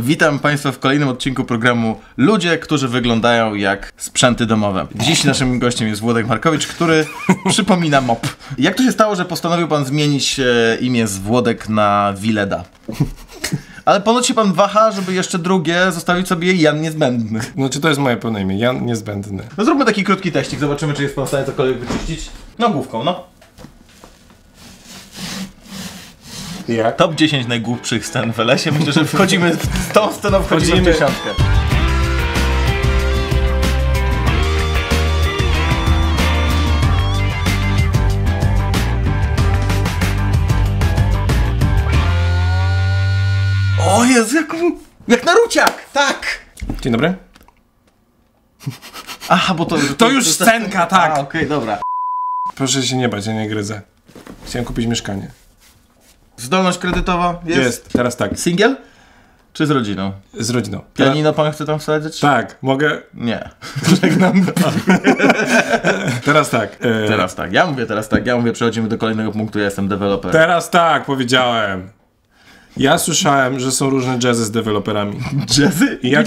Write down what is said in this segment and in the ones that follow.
Witam Państwa w kolejnym odcinku programu Ludzie, którzy wyglądają jak sprzęty domowe. Dziś naszym gościem jest Włodek Markowicz, który przypomina mop. Jak to się stało, że postanowił Pan zmienić e, imię z Włodek na Wileda? Ale ponoć się Pan waha, żeby jeszcze drugie zostawić sobie Jan Niezbędny. No czy to jest moje pełne imię? Jan Niezbędny. No zróbmy taki krótki teścik, zobaczymy czy jest Pan w stanie cokolwiek wyczyścić. No główką, no. Jak? Top 10 najgłupszych scen w lesie. Myślę, że wchodzimy z tą sceną wchodzimy, Wchodzimy. w dziesiątkę. O Jezu, jak, jak naruciak! Tak! Dzień dobry. Aha, bo to... To już scenka, tak. Okej, dobra. Proszę się nie bać, ja nie gryzę. Chciałem kupić mieszkanie. Zdolność kredytowa jest? Jest. Teraz tak. Singiel? Czy z rodziną? Z rodziną. Pianino pan chce tam wsadzić? Tak, mogę. Nie. Żegnam. Teraz tak. E... Teraz tak, ja mówię teraz tak, ja mówię przechodzimy do kolejnego punktu, ja jestem deweloper. Teraz tak, powiedziałem. Ja słyszałem, że są różne jazzy z deweloperami. Jazzy? I jak-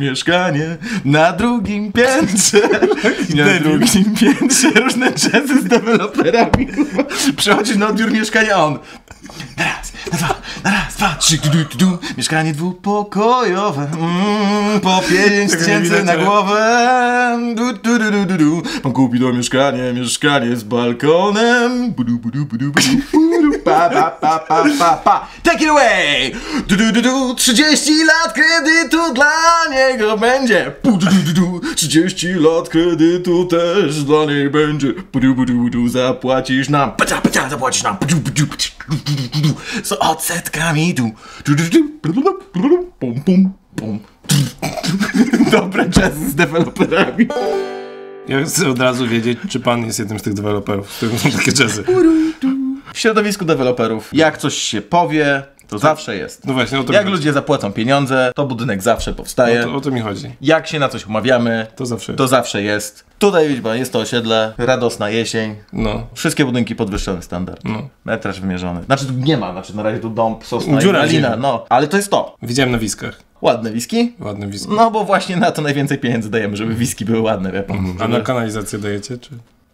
Mieszkanie na drugim piętrze. Na drugim piętrze różne jazzy z deweloperami. kurwa. Przychodzi na odbiór mieszkania, on. Na raz, na dwa, na raz, dwa, trzy, du, du, du. Mieszkanie dwupokojowe. Mm, po pięć tysięcy na głowę. Du, du, du, du, du, du. Pan kupi to mieszkanie, mieszkanie z balkonem. Budu, budu, budu, budu, budu. Pa, pa, pa, pa, pa, pa. Take it away! Du, du, du, du. 30 lat kredytu dla niego będzie. Pu, du, du, du, du. 30 lat kredytu też dla niej będzie. Budu, budu, budu. Zapłacisz nam. Pacia, pacia, zapłacisz nam. Budu, budu, budu, budu, budu. Z odsetkami tu. Du, du, du. Pum, pum, pum. Dobre jazz z deweloperami. Ja chcę od razu wiedzieć, czy pan jest jednym z tych deweloperów, z których są takie jazzy. W środowisku deweloperów, jak coś się powie, to zawsze jest. No właśnie, o to Jak mi chodzi. ludzie zapłacą pieniądze, to budynek zawsze powstaje. O to, o to mi chodzi. Jak się na coś umawiamy, To zawsze to jest. zawsze jest. Tutaj liczba jest to osiedle, radosna jesień. No. Wszystkie budynki podwyższony standard. No. Metraż wymierzony. Znaczy tu nie ma, znaczy na razie tu dąb, sosna Dziura i malina, ziemi. no. Ale to jest to. Widziałem na wiskach. Ładne wiski. Ładne wiski. No bo właśnie na to najwięcej pieniędzy dajemy, żeby wiski były ładne, wie pan. Mhm. A Żeby... na kanalizację dajecie, czy?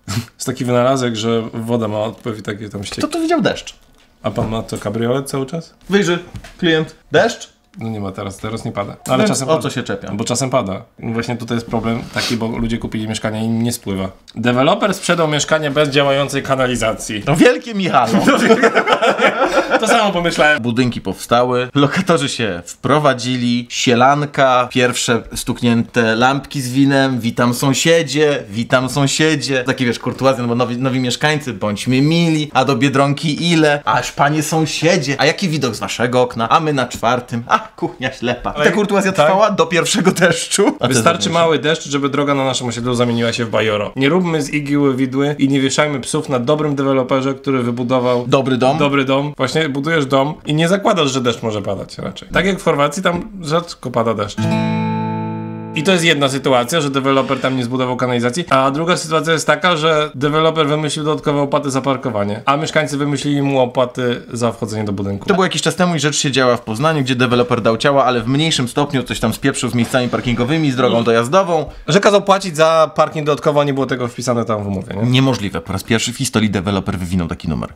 Jest taki wynalazek, że woda ma odpływ i takie tam ścieki. tu widział deszcz? A pan ma to kabriolet cały czas? Wyjrzy, klient, deszcz? No nie ma teraz, teraz nie pada. No, ale No, czasem o pada. co się czepiam? Bo czasem pada. Właśnie tutaj jest problem taki, bo ludzie kupili mieszkanie i im nie spływa. Deweloper sprzedał mieszkanie bez działającej kanalizacji. No wielkie Michalo. To samo pomyślałem. Budynki powstały, lokatorzy się wprowadzili, sielanka, pierwsze stuknięte lampki z winem, witam sąsiedzie, witam sąsiedzie. Takie wiesz, kurtuazje, no bo nowi, nowi mieszkańcy, bądźmy mili, a do Biedronki ile? Aż panie sąsiedzie, a jaki widok z waszego okna? A my na czwartym, a kuchnia ślepa. I ta kurtuazja tak. trwała do pierwszego deszczu. A Wystarczy mały deszcz, żeby droga na naszym osiedlu zamieniła się w bajoro. Nie róbmy z igły widły i nie wieszajmy psów na dobrym deweloperze, który wybudował Dobry dom. dobry dom. Właśnie budujesz dom i nie zakładasz, że deszcz może padać raczej. Tak jak w Chorwacji, tam rzadko pada deszcz. I to jest jedna sytuacja, że deweloper tam nie zbudował kanalizacji, a druga sytuacja jest taka, że deweloper wymyślił dodatkowe opłaty za parkowanie, a mieszkańcy wymyślili mu opłaty za wchodzenie do budynku. To było jakiś czas temu i rzecz się działa w Poznaniu, gdzie deweloper dał ciała, ale w mniejszym stopniu coś tam spieprzył z miejscami parkingowymi, z drogą dojazdową. Że kazał płacić za parking dodatkowo, a nie było tego wpisane tam w umowie, nie? Niemożliwe. Po raz pierwszy w historii deweloper wywinął taki numer.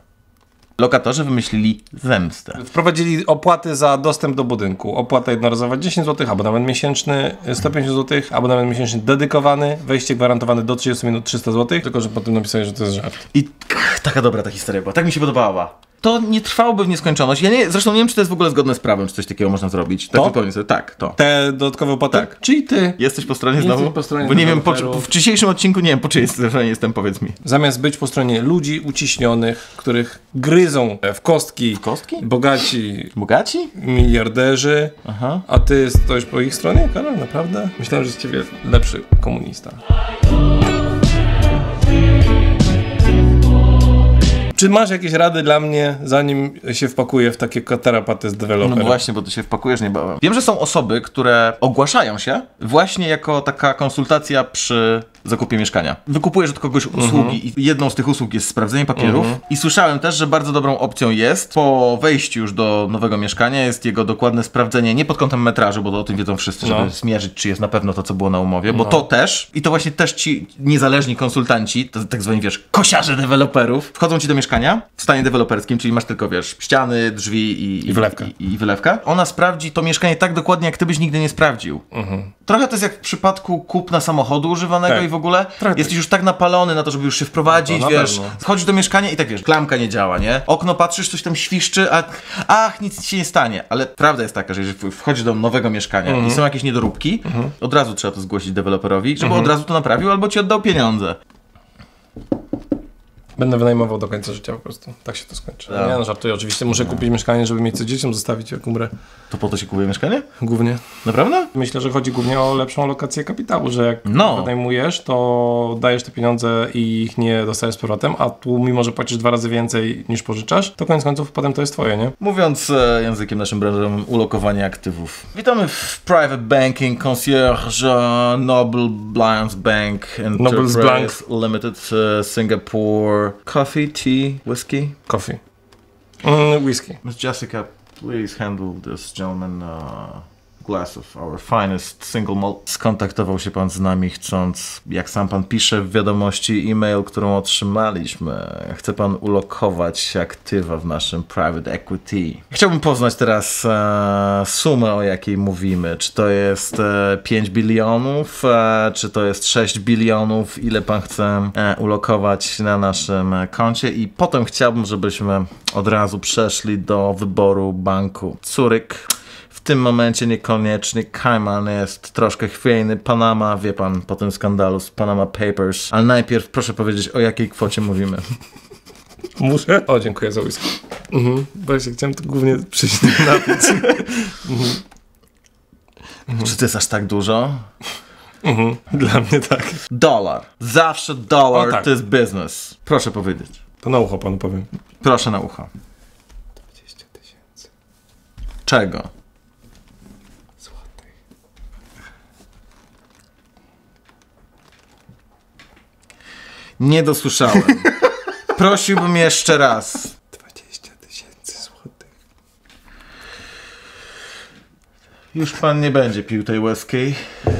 Lokatorzy wymyślili zemstę. Wprowadzili opłaty za dostęp do budynku. Opłata jednorazowa 10 zł, abonament miesięczny 150 zł, abonament miesięczny dedykowany, wejście gwarantowane do 30 minut 300 zł, tylko że potem napisali, że to jest żart. I taka dobra ta historia była. Tak mi się podobała. To nie trwałoby w nieskończoność. Ja nie, zresztą nie wiem, czy to jest w ogóle zgodne z prawem, czy coś takiego można zrobić. Tak To? sobie. Tak, to. Te dodatkowe opłaty? Tak. Czyli ty, Jesteś po stronie Jestem znowu? po stronie Bo nie wiem, po, w dzisiejszym odcinku nie wiem, po czyjej stronie jestem, powiedz mi. zamiast być po stronie ludzi uciśnionych, których gryzą w kostki, Kostki? bogaci Bogaci? miliarderzy, Aha. a ty stoisz po ich stronie, Karol, naprawdę? Myślałem, że z ciebie lepszy komunista. Czy masz jakieś rady dla mnie, zanim się wpakuję w takie tarapaty z No deweloperem? właśnie, bo ty się wpakujesz niebawem. Wiem, że są osoby, które ogłaszają się właśnie jako taka konsultacja przy zakupie mieszkania. Wykupujesz od kogoś usługi i jedną z tych usług jest sprawdzenie papierów. I słyszałem też, że bardzo dobrą opcją jest po wejściu już do nowego mieszkania jest jego dokładne sprawdzenie, nie pod kątem metrażu, bo o tym wiedzą wszyscy, żeby No. zmierzyć, czy jest na pewno to, co było na umowie, bo to też, i to właśnie też ci niezależni konsultanci, to tak zwani, wiesz, kosiarze deweloperów, wchodzą ci do mieszkania w stanie deweloperskim, czyli masz tylko, wiesz, ściany, drzwi i, I wylewka. I, i wylewka. Ona sprawdzi to mieszkanie tak dokładnie, jak ty byś nigdy nie sprawdził. Trochę to jest jak w przypadku kupna samochodu używanego Tak. i w ogóle Trochę jesteś tak. już tak napalony na to, żeby już się wprowadzić, No, wiesz, pewno. wchodzisz do mieszkania i tak wiesz, klamka nie działa, nie? Okno patrzysz, coś tam świszczy, a ach, nic się nie stanie. Ale prawda jest taka, że jeżeli wchodzisz do nowego mieszkania Mhm. i są jakieś niedoróbki, od razu trzeba to zgłosić deweloperowi, żeby od razu to naprawił albo ci oddał pieniądze. Będę wynajmował do końca życia po prostu. Tak się to skończy. Tak. Nie no, żartuję. Oczywiście muszę kupić mieszkanie, żeby mieć co dzieciom zostawić, jak umrę. To po to się kupuje mieszkanie? Głównie. Naprawdę? Myślę, że chodzi głównie o lepszą lokację kapitału, że jak No. wynajmujesz, to dajesz te pieniądze i ich nie dostajesz z powrotem, a tu mimo, że płacisz dwa razy więcej niż pożyczasz, to koniec końców potem to jest twoje, nie? Mówiąc e, językiem naszym branżowym, ulokowanie aktywów. Witamy w Private Banking Concierge Noble Blanc Bank Noble's Enterprise Limited e, Singapore Coffee, tea, whiskey. Coffee. Mm, whisky. Miss Jessica, please handle this gentleman uh, glass of our finest single malt. Skontaktował się pan z nami chcąc, jak sam pan pisze w wiadomości e-mail, którą otrzymaliśmy. Chce pan ulokować aktywa w naszym private equity. Chciałbym poznać teraz e, sumę, o jakiej mówimy. Czy to jest e, 5 bilionów, e, czy to jest 6 bilionów, ile pan chce e, ulokować na naszym koncie i potem chciałbym, żebyśmy od razu przeszli do wyboru banku. Curyk. W tym momencie niekoniecznie Cayman jest troszkę chwiejny. Panama, wie pan, po tym skandalu z Panama Papers. Ale najpierw proszę powiedzieć, o jakiej kwocie mówimy. Muszę? O, dziękuję za whisky. Mhm. Właśnie chciałem to głównie przyjść napić. Czy to jest aż tak dużo? Mhm. Dla mnie tak. Dolar. Zawsze dolar O, tak. to jest biznes. Proszę powiedzieć. To na ucho panu powiem. Proszę na ucho. 20 tysięcy Czego? Nie dosłyszałem. Prosiłbym jeszcze raz. 20 tysięcy złotych. Już pan nie będzie pił tej whisky.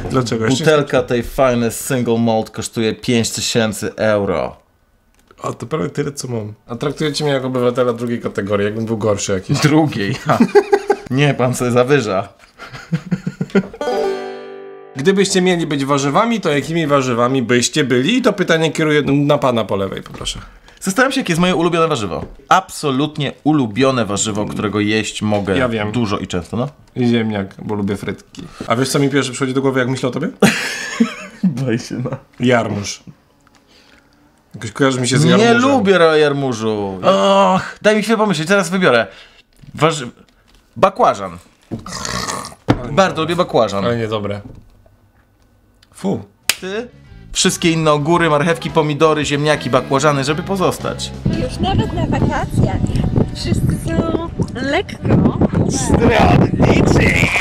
Dlaczego? Butelka tej finest single malt kosztuje 5000 euro. O, to prawie tyle, co mam. A traktujecie mnie jako obywatela drugiej kategorii, jakbym był gorszy jakiś. Drugiej. Ha. Nie, pan sobie zawyża. Gdybyście mieli być warzywami, to jakimi warzywami byście byli? I to pytanie kieruję na pana po lewej, poproszę. Zastanawiam się, jakie jest moje ulubione warzywo. Absolutnie ulubione warzywo, którego jeść mogę Ja wiem. dużo i często, no. Ziemniak, bo lubię frytki. A wiesz, co mi pierwsze przychodzi do głowy, jak myślę o tobie? Boj się, no. Jarmuż. Jakoś kojarzy mi się z Nie jarmużem. lubię ro- jarmużu. Och, daj mi chwilę pomyśleć, teraz wybiorę. Warzy... Bakłażan. Bardzo lubię bakłażan. Ale niedobre. Fu. Ty? Wszystkie inne ogóry, marchewki, pomidory, ziemniaki, bakłażany, żeby pozostać. Już nawet na wakacjach wszyscy są lekko. Stronnicy!